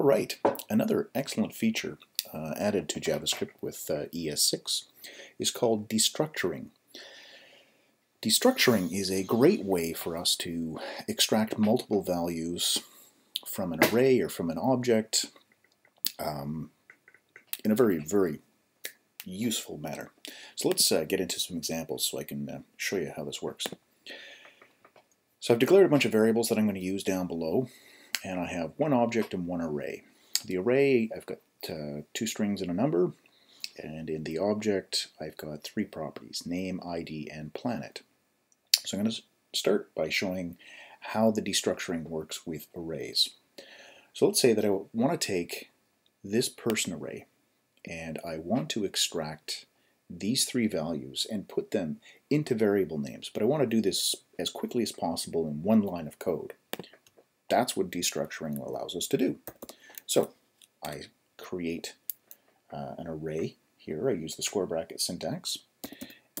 All right, another excellent feature uh, added to JavaScript with uh, ES6 is called destructuring. Destructuring is a great way for us to extract multiple values from an array or from an object um, in a very, very useful manner. So let's uh, get into some examples so I can uh, show you how this works. So I've declared a bunch of variables that I'm going to use down below, and I have one object and one array. The array, I've got uh, two strings and a number, and in the object, I've got three properties, name, ID, and planet. So I'm going to start by showing how the destructuring works with arrays. So let's say that I want to take this person array and I want to extract these three values and put them into variable names, but I want to do this as quickly as possible in one line of code. That's what destructuring allows us to do. So I create uh, an array here. I use the square bracket syntax.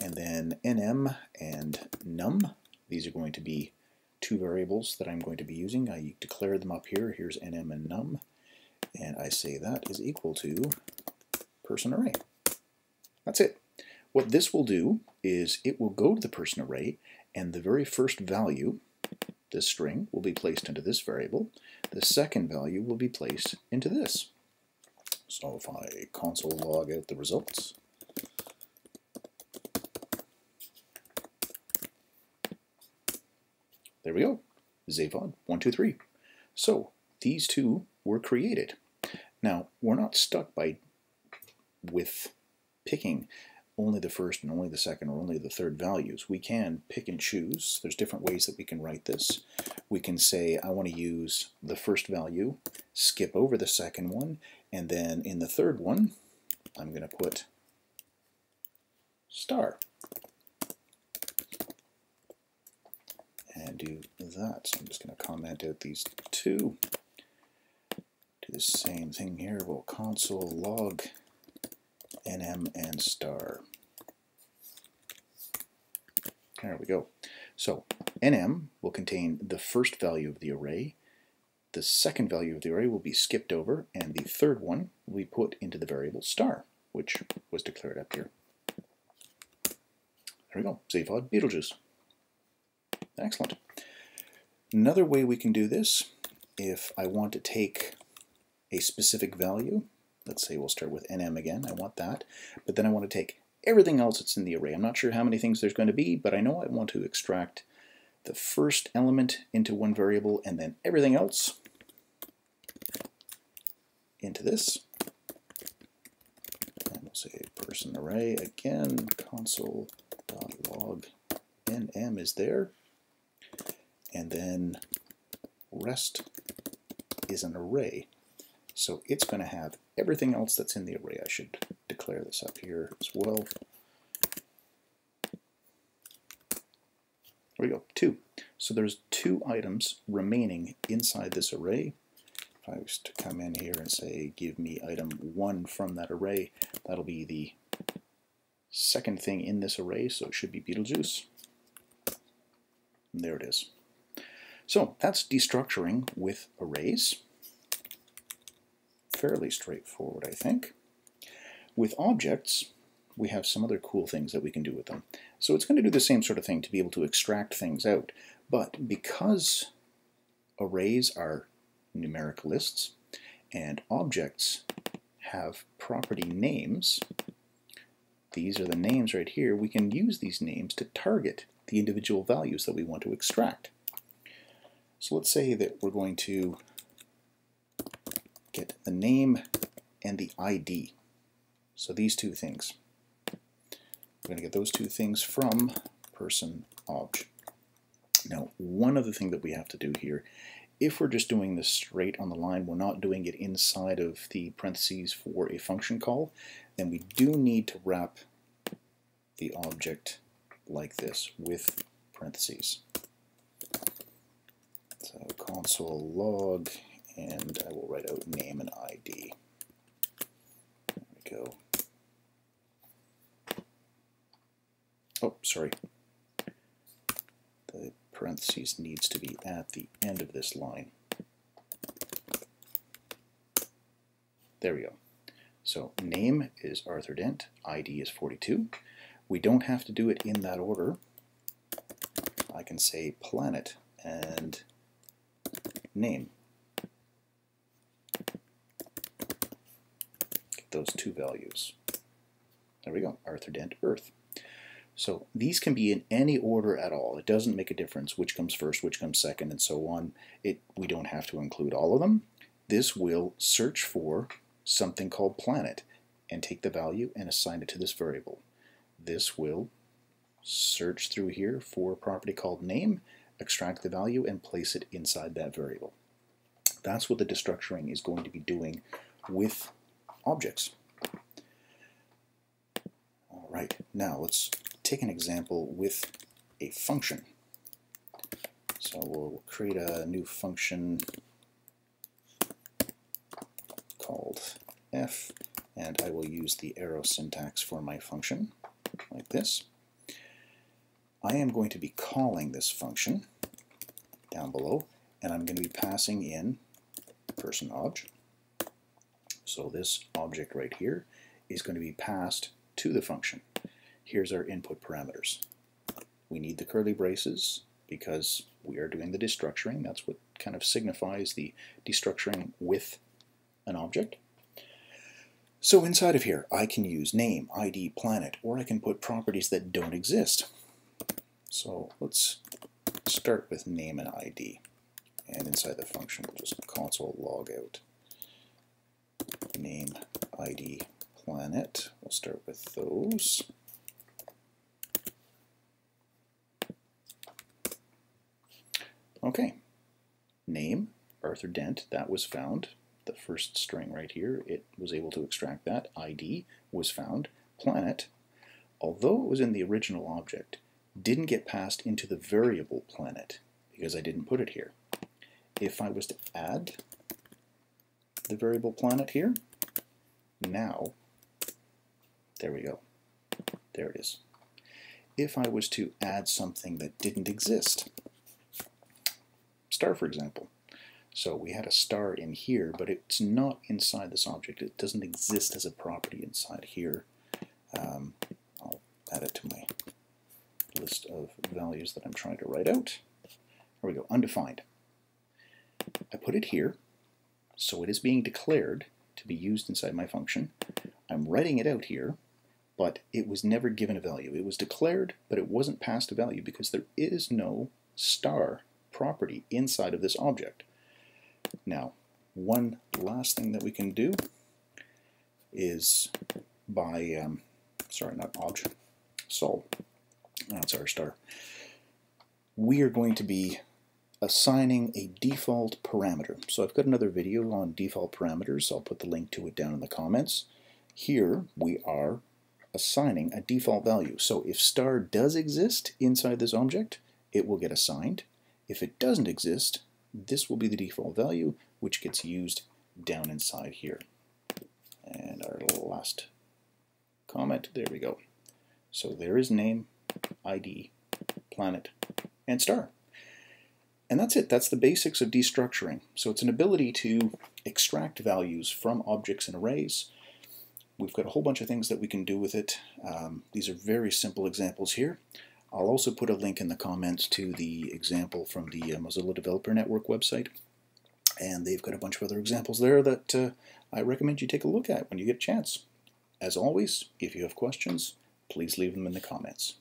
And then nm and num, these are going to be two variables that I'm going to be using. I declare them up here. Here's nm and num. And I say that is equal to person array. That's it. What this will do is it will go to the person array and the very first value, this string, will be placed into this variable. The second value will be placed into this. So if I console log out the results, there we go, Zaphod 123. So these two were created. Now, we're not stuck by with picking only the first and only the second or only the third values. We can pick and choose. There's different ways that we can write this. We can say I want to use the first value, skip over the second one, and then in the third one, I'm going to put star. And do that. So I'm just going to comment out these two. Do the same thing here. We'll console log nm and star. There we go. So nm will contain the first value of the array, the second value of the array will be skipped over, and the third one will be put into the variable star, which was declared up here. There we go, Zaphod Betelgeuse. Excellent. Another way we can do this, if I want to take a specific value, let's say we'll start with nm again, I want that, but then I want to take everything else that's in the array. I'm not sure how many things there's going to be, but I know I want to extract the first element into one variable and then everything else into this. And we'll say person array again, console.log nm is there. And then rest is an array. So it's going to have everything else that's in the array. I should declare this up here as well. There we go, two. So there's two items remaining inside this array. If I was to come in here and say, give me item one from that array, that'll be the second thing in this array, so it should be Betelgeuse. And there it is. So that's destructuring with arrays. Fairly straightforward, I think. With objects, we have some other cool things that we can do with them. So it's going to do the same sort of thing to be able to extract things out. But because arrays are numeric lists and objects have property names, these are the names right here, we can use these names to target the individual values that we want to extract. So let's say that we're going to get the name and the ID. So these two things. We're going to get those two things from person obj. Now, one other thing that we have to do here, if we're just doing this straight on the line, we're not doing it inside of the parentheses for a function call, then we do need to wrap the object like this with parentheses. So console log, and I will write out name and ID. There we go. Oh, sorry. The parentheses needs to be at the end of this line. There we go. So name is Arthur Dent, ID is 42. We don't have to do it in that order. I can say planet and name. Get those two values. There we go, Arthur Dent, Earth. So these can be in any order at all. It doesn't make a difference which comes first, which comes second, and so on. It We don't have to include all of them. This will search for something called planet and take the value and assign it to this variable. This will search through here for a property called name, extract the value, and place it inside that variable. That's what the destructuring is going to be doing with objects. All right, now let's take an example with a function. So we'll create a new function called f, and I will use the arrow syntax for my function, like this. I am going to be calling this function down below, and I'm going to be passing in person object. So this object right here is going to be passed to the function. Here's our input parameters. We need the curly braces because we are doing the destructuring. That's what kind of signifies the destructuring with an object. So inside of here, I can use name, ID, planet, or I can put properties that don't exist. So let's start with name and ID. And inside the function, we'll just console log out name, ID, planet. We'll start with those. Okay, name, Arthur Dent, that was found the first string right here, it was able to extract that. ID was found. Planet, although it was in the original object, didn't get passed into the variable planet because I didn't put it here. If I was to add the variable planet here, now, there we go. There it is. If I was to add something that didn't exist, star for example, so we had a star in here, but it's not inside this object. It doesn't exist as a property inside here. Um, I'll add it to my list of values that I'm trying to write out. There we go, undefined. I put it here, so it is being declared to be used inside my function. I'm writing it out here, but it was never given a value. It was declared, but it wasn't passed a value because there is no star property inside of this object. Now, one last thing that we can do is by, um, sorry, not object, sol, that's our star. We are going to be assigning a default parameter. So I've got another video on default parameters. I'll put the link to it down in the comments. Here we are assigning a default value. So if star does exist inside this object, it will get assigned. If it doesn't exist, this will be the default value, which gets used down inside here. And our last comment, there we go. So there is name, ID, planet, and star. And that's it. That's the basics of destructuring. So it's an ability to extract values from objects and arrays. We've got a whole bunch of things that we can do with it. Um, these are very simple examples here. I'll also put a link in the comments to the example from the uh, Mozilla Developer Network website. And they've got a bunch of other examples there that uh, I recommend you take a look at when you get a chance. As always, if you have questions, please leave them in the comments.